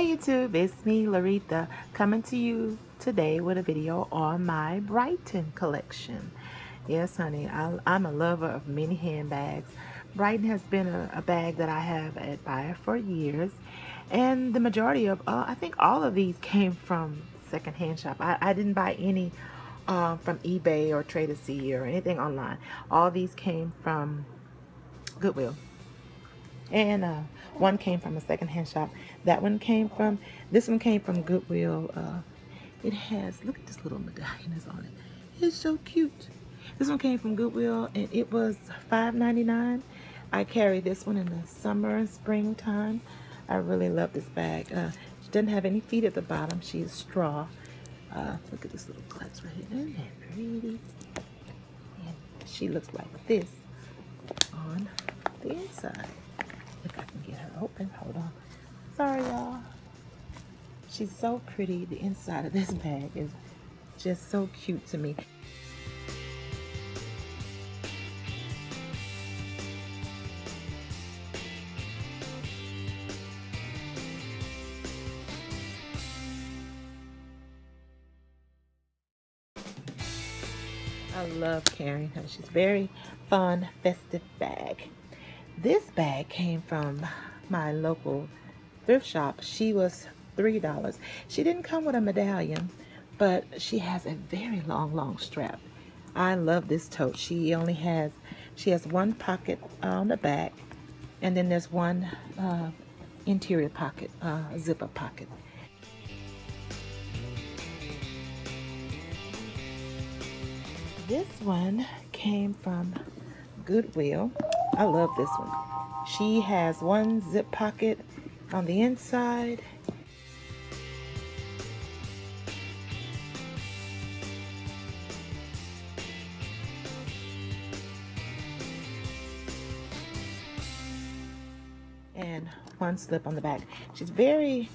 YouTube, it's me, Loretha, coming to you today with a video on my Brighton collection. Yes, honey, I, am a lover of many handbags. Brighton has been a, a, bag that I have admired for years. And the majority of, uh, I think all of these came from secondhand shop. I, I didn't buy any uh, from eBay or Tradesy or anything online. All these came from Goodwill and uh, one came from a secondhand shop. That one came from, this one came from Goodwill. Uh, it has, look at this little medallion that's on it. It's so cute. This one came from Goodwill and it was $5.99. I carry this one in the summer and springtime. I really love this bag. Uh, she doesn't have any feet at the bottom. She She's straw. Uh, look at this little clutch right here. Isn't that pretty? And she looks like this on the inside if I can get her open. Hold on. Sorry, y'all. She's so pretty. The inside of this bag is just so cute to me. I love carrying her. She's very fun, festive bag. This bag came from my local thrift shop. She was $3. She didn't come with a medallion, but she has a very long, long strap. I love this tote. She only has, she has one pocket on the back, and then there's one uh, interior pocket, uh, zipper pocket. This one came from Goodwill. I love this one. She has one zip pocket on the inside. And one slip on the back. She's very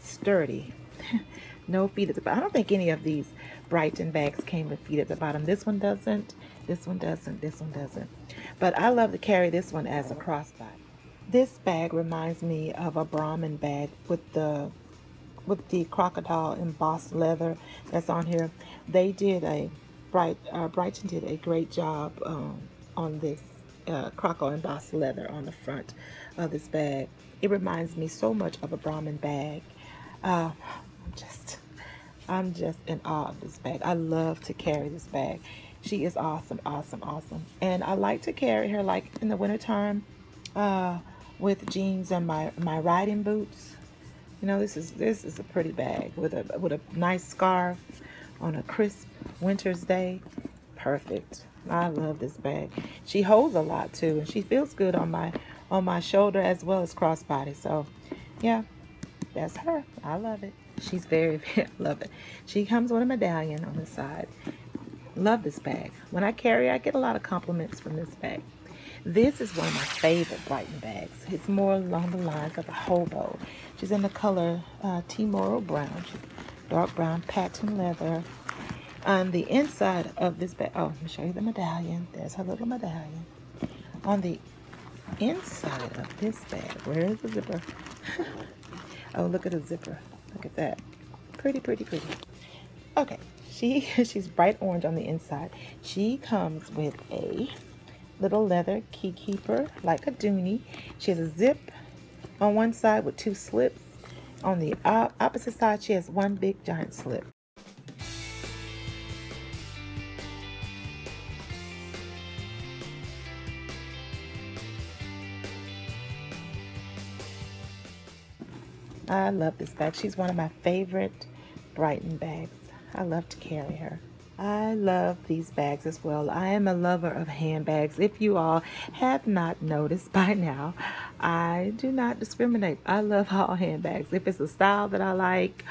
sturdy. no feet at the bottom. I don't think any of these Brighton bags came with feet at the bottom. This one doesn't. This one doesn't. This one doesn't. But I love to carry this one as a crossbody. This bag reminds me of a Brahmin bag with the with the crocodile embossed leather that's on here. They did a bright uh, Brighton did a great job um, on this uh, crocodile embossed leather on the front of this bag. It reminds me so much of a Brahmin bag. Uh, I'm just I'm just in awe of this bag. I love to carry this bag. She is awesome, awesome, awesome. And I like to carry her like in the wintertime uh, with jeans and my, my riding boots. You know, this is this is a pretty bag with a with a nice scarf on a crisp winter's day. Perfect. I love this bag. She holds a lot too, and she feels good on my on my shoulder as well as crossbody. So, yeah, that's her. I love it. She's very, very love it. She comes with a medallion on the side. Love this bag. When I carry, I get a lot of compliments from this bag. This is one of my favorite Brighton bags. It's more along the lines of a hobo. She's in the color uh, Timoro brown. She's dark brown patent leather. On the inside of this bag, oh, let me show you the medallion. There's her little medallion. On the inside of this bag, where is the zipper? oh, look at the zipper. Look at that. Pretty, pretty, pretty. Okay, she she's bright orange on the inside. She comes with a little leather key keeper, like a dooney. She has a zip on one side with two slips. On the opposite side, she has one big giant slip. I love this bag. She's one of my favorite Brighton bags. I love to carry her. I love these bags as well. I am a lover of handbags. If you all have not noticed by now, I do not discriminate. I love all handbags. If it's a style that I like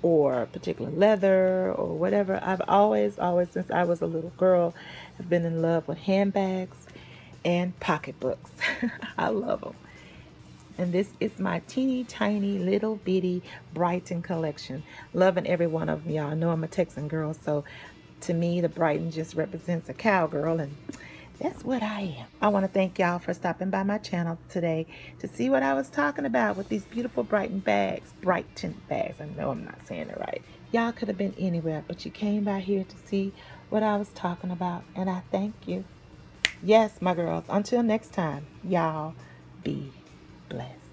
or particular leather or whatever, I've always, always, since I was a little girl, have been in love with handbags and pocketbooks. I love them. And this is my teeny tiny little bitty Brighton collection. Loving every one of them, y'all. I know I'm a Texan girl, so to me, the Brighton just represents a cowgirl. And That's what I am. I want to thank y'all for stopping by my channel today to see what I was talking about with these beautiful Brighton bags. Brighton bags. I know I'm not saying it right. Y'all could have been anywhere, but you came by here to see what I was talking about, and I thank you. Yes, my girls, until next time, y'all be blessed.